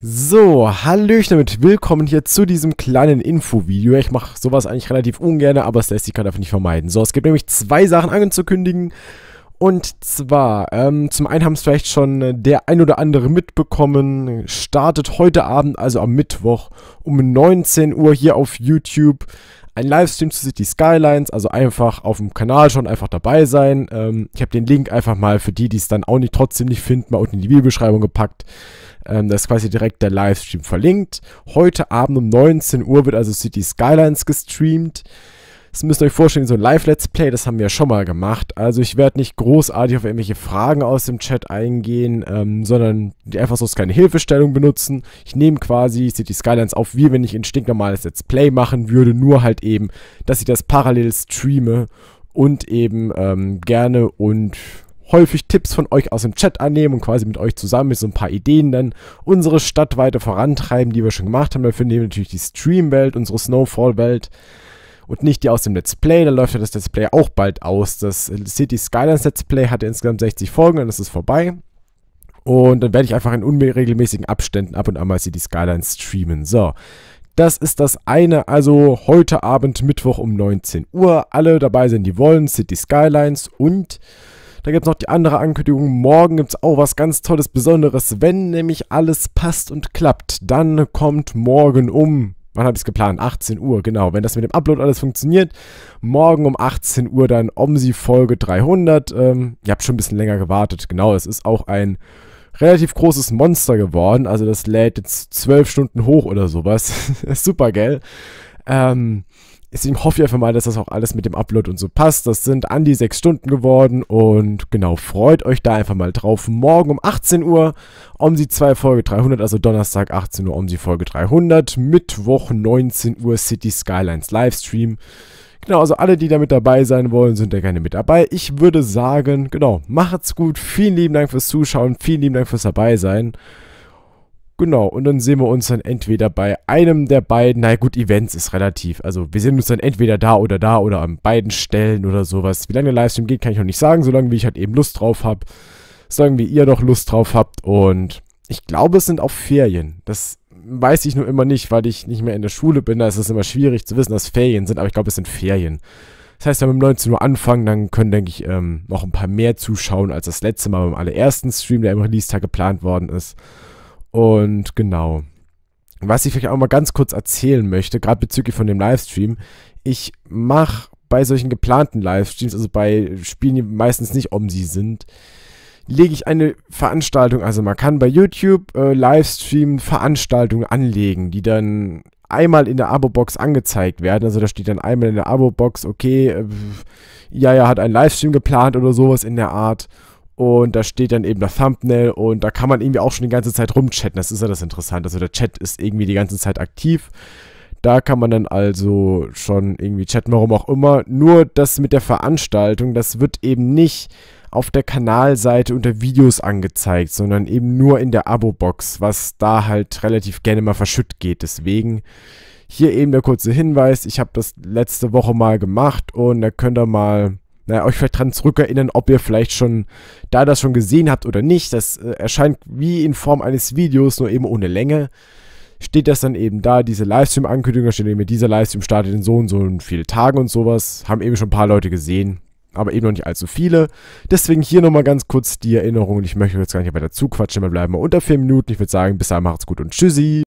So, Hallöchen damit, willkommen hier zu diesem kleinen Infovideo. Ich mache sowas eigentlich relativ ungern, aber es lässt sich gerade einfach nicht vermeiden. So, es gibt nämlich zwei Sachen anzukündigen. Und zwar, ähm, zum einen haben es vielleicht schon der ein oder andere mitbekommen, startet heute Abend, also am Mittwoch um 19 Uhr hier auf YouTube ein Livestream zu City Skylines, also einfach auf dem Kanal schon einfach dabei sein. Ähm, ich habe den Link einfach mal für die, die es dann auch nicht trotzdem nicht finden, mal unten in die Videobeschreibung gepackt. Ähm, da ist quasi direkt der Livestream verlinkt. Heute Abend um 19 Uhr wird also City Skylines gestreamt. Das müsst ihr euch vorstellen, so ein Live-Let's Play, das haben wir ja schon mal gemacht. Also ich werde nicht großartig auf irgendwelche Fragen aus dem Chat eingehen, ähm, sondern einfach so als kleine Hilfestellung benutzen. Ich nehme quasi City Skylines auf, wie wenn ich ein stinknormales Let's Play machen würde, nur halt eben, dass ich das parallel streame und eben ähm, gerne und häufig Tipps von euch aus dem Chat annehmen und quasi mit euch zusammen mit so ein paar Ideen dann unsere Stadt weiter vorantreiben, die wir schon gemacht haben. Dafür nehmen wir natürlich die Stream-Welt, unsere Snowfall-Welt und nicht die aus dem Let's Play. Da läuft ja das Let's Play auch bald aus. Das City Skylines Let's Play hatte insgesamt 60 Folgen, dann ist es vorbei. Und dann werde ich einfach in unregelmäßigen Abständen ab und an mal City Skylines streamen. So. Das ist das eine, also heute Abend, Mittwoch um 19 Uhr. Alle dabei sind, die wollen, City Skylines und da gibt es noch die andere Ankündigung. Morgen gibt es auch was ganz Tolles, Besonderes. Wenn nämlich alles passt und klappt, dann kommt morgen um Wann habe ich es geplant? 18 Uhr, genau. Wenn das mit dem Upload alles funktioniert, morgen um 18 Uhr dann OMSI Folge 300. Ähm, ihr habt schon ein bisschen länger gewartet. Genau, es ist auch ein relativ großes Monster geworden. Also das lädt jetzt 12 Stunden hoch oder sowas. Super, gell? Ähm, Deswegen hoffe ich einfach mal, dass das auch alles mit dem Upload und so passt. Das sind an die sechs Stunden geworden und genau, freut euch da einfach mal drauf. Morgen um 18 Uhr OMSI 2 Folge 300, also Donnerstag 18 Uhr OMSI Folge 300, Mittwoch 19 Uhr City Skylines Livestream. Genau, also alle, die da mit dabei sein wollen, sind da gerne mit dabei. Ich würde sagen, genau, macht's gut. Vielen lieben Dank fürs Zuschauen, vielen lieben Dank fürs dabei sein. Genau, und dann sehen wir uns dann entweder bei einem der beiden, na gut, Events ist relativ. Also wir sehen uns dann entweder da oder da oder an beiden Stellen oder sowas. Wie lange der Livestream geht, kann ich noch nicht sagen, solange wie ich halt eben Lust drauf habe. Solange wie ihr noch Lust drauf habt. Und ich glaube, es sind auch Ferien. Das weiß ich nur immer nicht, weil ich nicht mehr in der Schule bin. Da ist es immer schwierig zu wissen, dass Ferien sind, aber ich glaube, es sind Ferien. Das heißt, wenn wir um 19 Uhr anfangen, dann können, denke ich, ähm, noch ein paar mehr zuschauen als das letzte Mal beim allerersten Stream, der im Release-Tag geplant worden ist. Und genau. Was ich vielleicht auch mal ganz kurz erzählen möchte, gerade bezüglich von dem Livestream, ich mache bei solchen geplanten Livestreams, also bei Spielen, die meistens nicht sie sind, lege ich eine Veranstaltung, also man kann bei YouTube äh, Livestream Veranstaltungen anlegen, die dann einmal in der Abo-Box angezeigt werden. Also da steht dann einmal in der Abo-Box, okay, äh, ja, ja, hat einen Livestream geplant oder sowas in der Art. Und da steht dann eben das Thumbnail und da kann man irgendwie auch schon die ganze Zeit rumchatten. Das ist ja das Interessante. Also der Chat ist irgendwie die ganze Zeit aktiv. Da kann man dann also schon irgendwie chatten, warum auch immer. Nur das mit der Veranstaltung, das wird eben nicht auf der Kanalseite unter Videos angezeigt, sondern eben nur in der Abo-Box, was da halt relativ gerne mal verschütt geht. Deswegen hier eben der kurze Hinweis. Ich habe das letzte Woche mal gemacht und da könnt ihr mal naja, euch vielleicht dran zurückerinnern, ob ihr vielleicht schon da das schon gesehen habt oder nicht. Das äh, erscheint wie in Form eines Videos, nur eben ohne Länge. Steht das dann eben da, diese Livestream-Ankündigung, da steht eben, dieser Livestream startet in so und so und viele Tagen und sowas. Haben eben schon ein paar Leute gesehen, aber eben noch nicht allzu viele. Deswegen hier nochmal ganz kurz die Erinnerung und ich möchte jetzt gar nicht weiter zuquatschen, wir bleiben mal unter vier Minuten. Ich würde sagen, bis dahin macht's gut und tschüssi.